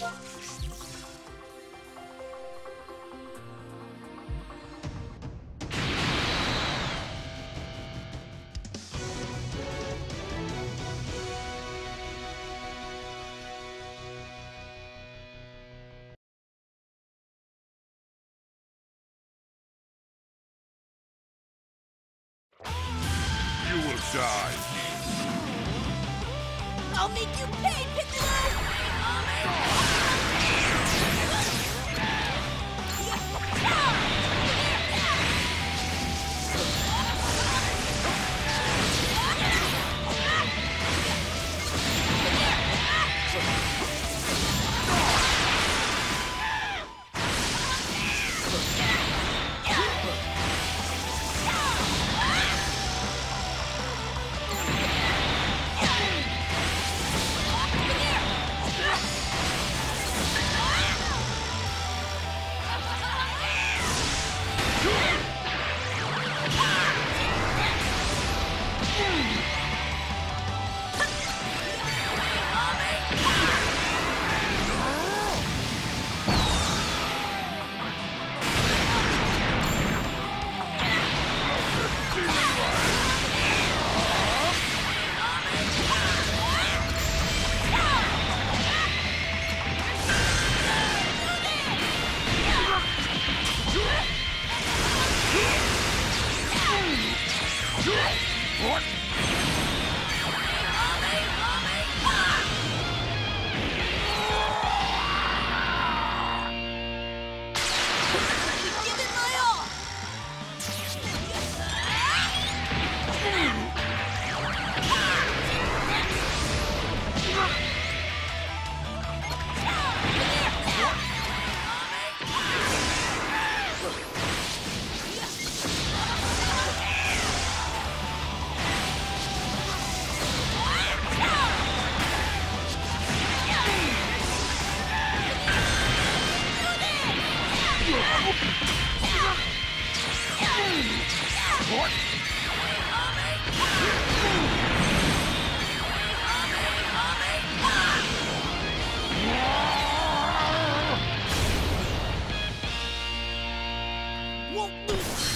You die. I'll make you pay, Piccolo! Shoot! Give What the...